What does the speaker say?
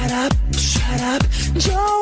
shut up, shut up, Joe.